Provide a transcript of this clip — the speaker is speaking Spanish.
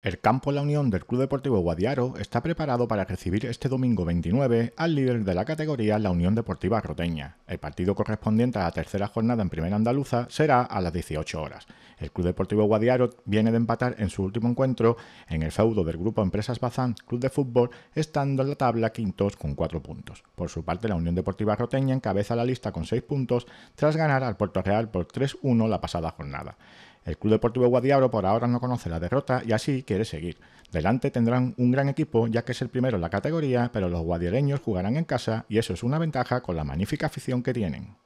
El campo La Unión del Club Deportivo Guadiaro está preparado para recibir este domingo 29 al líder de la categoría La Unión Deportiva Roteña. El partido correspondiente a la tercera jornada en Primera Andaluza será a las 18 horas. El Club Deportivo Guadiaro viene de empatar en su último encuentro en el feudo del grupo Empresas Bazán Club de Fútbol, estando en la tabla quintos con 4 puntos. Por su parte, la Unión Deportiva Roteña encabeza la lista con 6 puntos tras ganar al Puerto Real por 3-1 la pasada jornada. El Club Deportivo Guadiaro por ahora no conoce la derrota y así quiere seguir. Delante tendrán un gran equipo ya que es el primero en la categoría, pero los guadiareños jugarán en casa y eso es una ventaja con la magnífica afición que tienen.